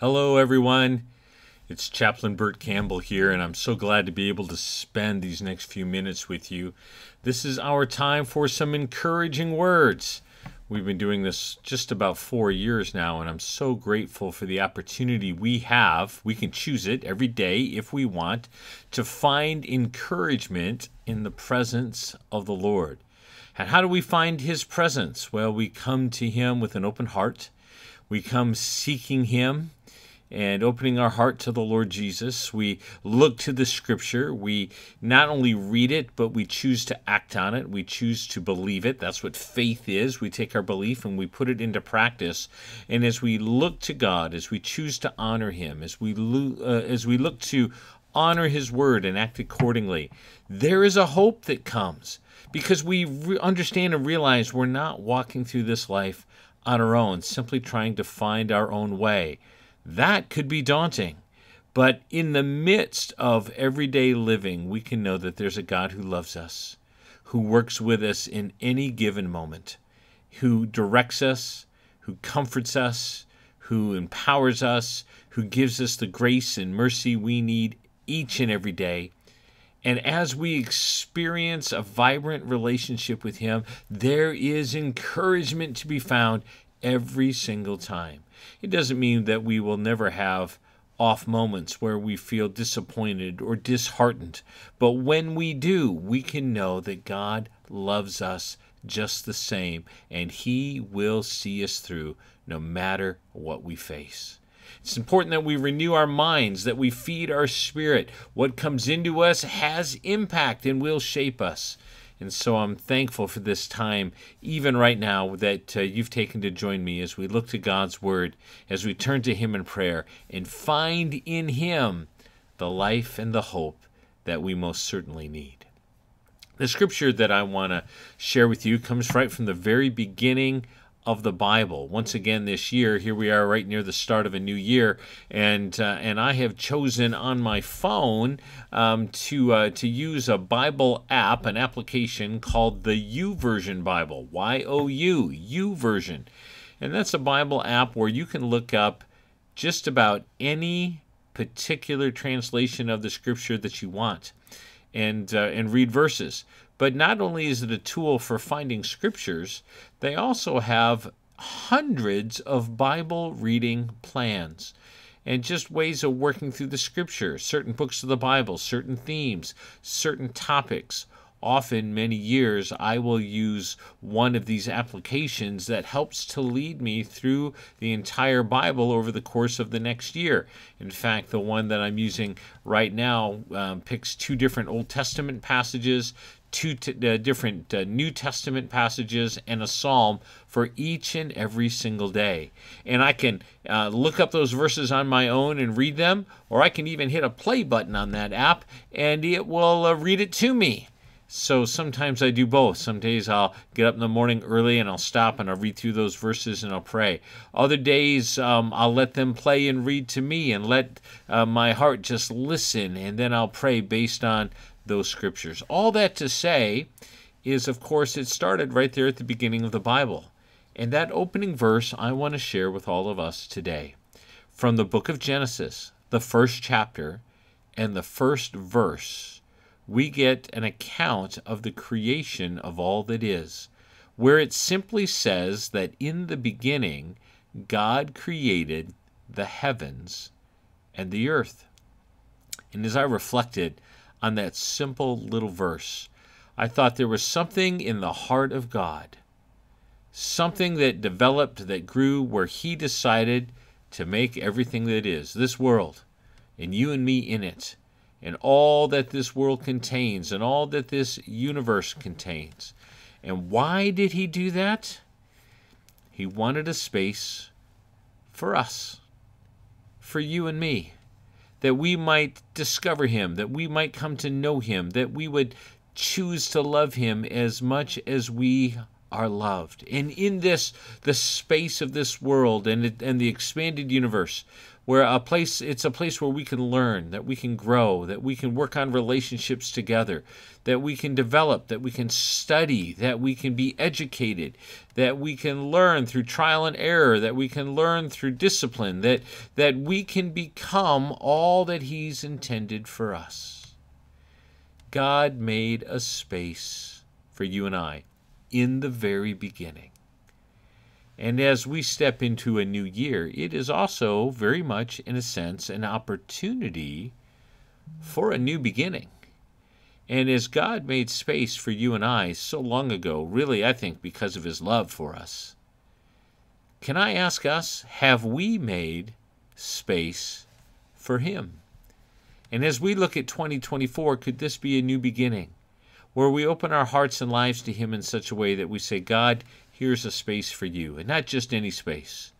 Hello, everyone. It's Chaplain Burt Campbell here, and I'm so glad to be able to spend these next few minutes with you. This is our time for some encouraging words. We've been doing this just about four years now, and I'm so grateful for the opportunity we have. We can choose it every day if we want to find encouragement in the presence of the Lord. And how do we find His presence? Well, we come to Him with an open heart, we come seeking Him and opening our heart to the Lord Jesus. We look to the scripture. We not only read it, but we choose to act on it. We choose to believe it. That's what faith is. We take our belief and we put it into practice. And as we look to God, as we choose to honor Him, as we, lo- uh, as we look to honor His word and act accordingly, there is a hope that comes because we re- understand and realize we're not walking through this life on our own, simply trying to find our own way. That could be daunting. But in the midst of everyday living, we can know that there's a God who loves us, who works with us in any given moment, who directs us, who comforts us, who empowers us, who gives us the grace and mercy we need each and every day. And as we experience a vibrant relationship with Him, there is encouragement to be found every single time. It doesn't mean that we will never have off moments where we feel disappointed or disheartened. But when we do, we can know that God loves us just the same, and He will see us through no matter what we face. It's important that we renew our minds, that we feed our spirit. What comes into us has impact and will shape us. And so I'm thankful for this time, even right now, that uh, you've taken to join me as we look to God's Word, as we turn to Him in prayer, and find in Him the life and the hope that we most certainly need. The scripture that I want to share with you comes right from the very beginning of the Bible. Once again, this year, here we are right near the start of a new year, and uh, and I have chosen on my phone um, to uh, to use a Bible app, an application called the YouVersion Bible, Y O U YouVersion, and that's a Bible app where you can look up just about any particular translation of the Scripture that you want, and uh, and read verses. But not only is it a tool for finding scriptures, they also have hundreds of Bible reading plans and just ways of working through the scripture, certain books of the Bible, certain themes, certain topics. Often, many years, I will use one of these applications that helps to lead me through the entire Bible over the course of the next year. In fact, the one that I'm using right now um, picks two different Old Testament passages, two t- uh, different uh, New Testament passages and a psalm for each and every single day. And I can uh, look up those verses on my own and read them, or I can even hit a play button on that app and it will uh, read it to me. So sometimes I do both. Some days I'll get up in the morning early and I'll stop and I'll read through those verses and I'll pray. Other days um, I'll let them play and read to me and let uh, my heart just listen and then I'll pray based on those scriptures. All that to say is, of course, it started right there at the beginning of the Bible. And that opening verse I want to share with all of us today. From the book of Genesis, the first chapter and the first verse, we get an account of the creation of all that is, where it simply says that in the beginning, God created the heavens and the earth. And as I reflected on that simple little verse, I thought there was something in the heart of God, something that developed, that grew, where He decided to make everything that is, this world, and you and me in it, and all that this world contains, and all that this universe contains. And why did He do that? He wanted a space for us, for you and me that we might discover him, that we might come to know him, that we would choose to love him as much as we are loved. And in this, the space of this world and, and the expanded universe, where a place it's a place where we can learn, that we can grow, that we can work on relationships together, that we can develop, that we can study, that we can be educated, that we can learn through trial and error, that we can learn through discipline, that that we can become all that he's intended for us. God made a space for you and I in the very beginning. And as we step into a new year, it is also very much, in a sense, an opportunity for a new beginning. And as God made space for you and I so long ago, really, I think because of his love for us, can I ask us, have we made space for him? And as we look at 2024, could this be a new beginning where we open our hearts and lives to him in such a way that we say, God, here's a space for you, and not just any space,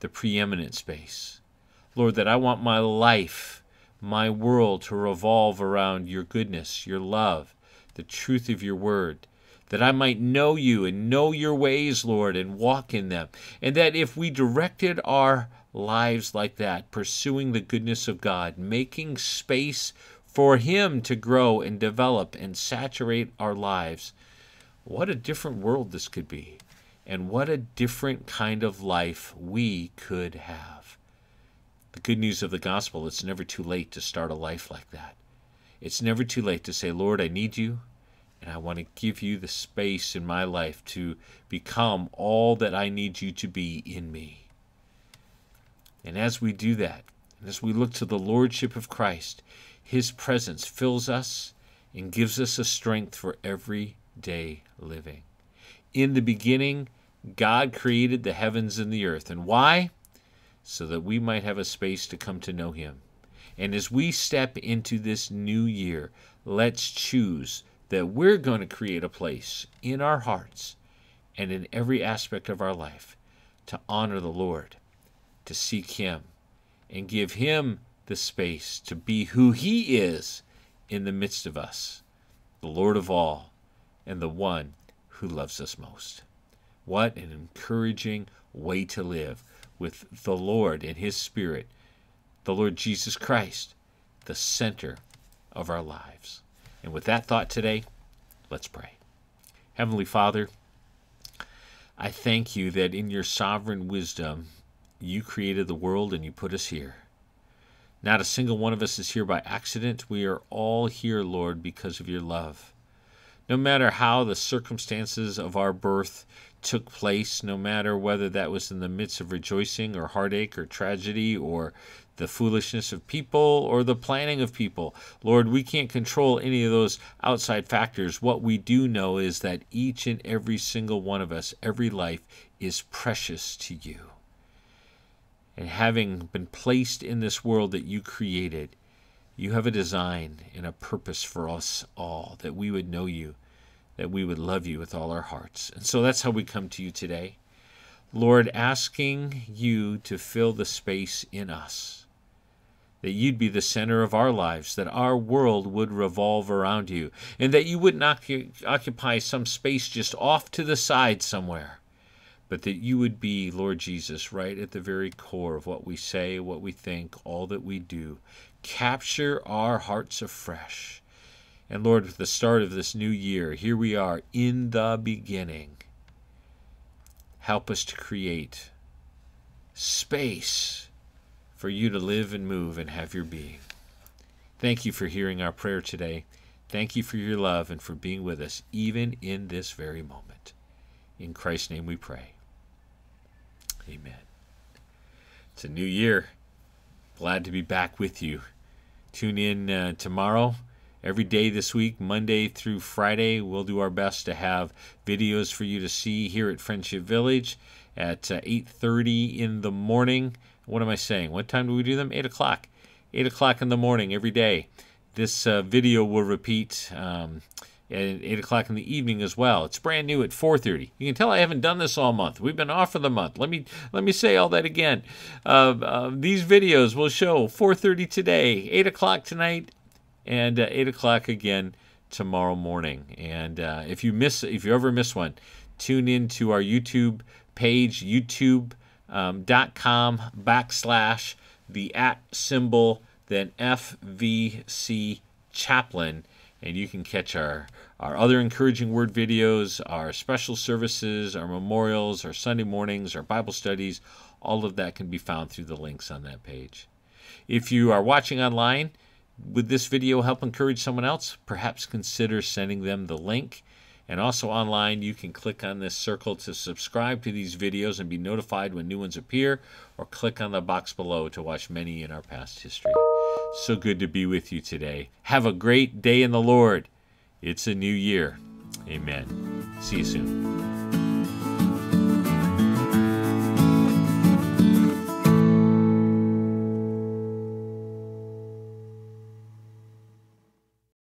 the preeminent space. Lord, that I want my life, my world to revolve around your goodness, your love, the truth of your word, that I might know you and know your ways, Lord, and walk in them. And that if we directed our lives like that, pursuing the goodness of God, making space for Him to grow and develop and saturate our lives, what a different world this could be. And what a different kind of life we could have. The good news of the gospel, it's never too late to start a life like that. It's never too late to say, Lord, I need you, and I want to give you the space in my life to become all that I need you to be in me. And as we do that, and as we look to the Lordship of Christ, His presence fills us and gives us a strength for everyday living. In the beginning, God created the heavens and the earth. And why? So that we might have a space to come to know Him. And as we step into this new year, let's choose that we're going to create a place in our hearts and in every aspect of our life to honor the Lord, to seek Him, and give Him the space to be who He is in the midst of us, the Lord of all, and the one who loves us most. What an encouraging way to live with the Lord and His Spirit, the Lord Jesus Christ, the center of our lives. And with that thought today, let's pray. Heavenly Father, I thank you that in your sovereign wisdom, you created the world and you put us here. Not a single one of us is here by accident. We are all here, Lord, because of your love. No matter how the circumstances of our birth took place, no matter whether that was in the midst of rejoicing or heartache or tragedy or the foolishness of people or the planning of people. Lord, we can't control any of those outside factors. What we do know is that each and every single one of us, every life, is precious to you. And having been placed in this world that you created, you have a design and a purpose for us all that we would know you, that we would love you with all our hearts. And so that's how we come to you today. Lord, asking you to fill the space in us, that you'd be the center of our lives, that our world would revolve around you, and that you wouldn't occupy some space just off to the side somewhere, but that you would be, Lord Jesus, right at the very core of what we say, what we think, all that we do. Capture our hearts afresh and Lord, with the start of this new year, here we are in the beginning. Help us to create space for you to live and move and have your being. Thank you for hearing our prayer today. Thank you for your love and for being with us, even in this very moment. In Christ's name we pray. Amen. It's a new year. Glad to be back with you. Tune in uh, tomorrow every day this week, Monday through Friday. We'll do our best to have videos for you to see here at Friendship Village at uh, 8.30 in the morning. What am I saying? What time do we do them? 8 o'clock. 8 o'clock in the morning every day. This uh, video will repeat um, at 8 o'clock in the evening as well. It's brand new at 4.30. You can tell I haven't done this all month. We've been off for the month. Let me let me say all that again. Uh, uh, these videos will show 4.30 today, 8 o'clock tonight, and uh, 8 o'clock again tomorrow morning. And uh, if you miss, if you ever miss one, tune in to our YouTube page, youtube.com um, backslash the at symbol, then FVC Chaplain, and you can catch our, our other encouraging word videos, our special services, our memorials, our Sunday mornings, our Bible studies. All of that can be found through the links on that page. If you are watching online, would this video help encourage someone else? Perhaps consider sending them the link. And also online, you can click on this circle to subscribe to these videos and be notified when new ones appear, or click on the box below to watch many in our past history. So good to be with you today. Have a great day in the Lord. It's a new year. Amen. See you soon.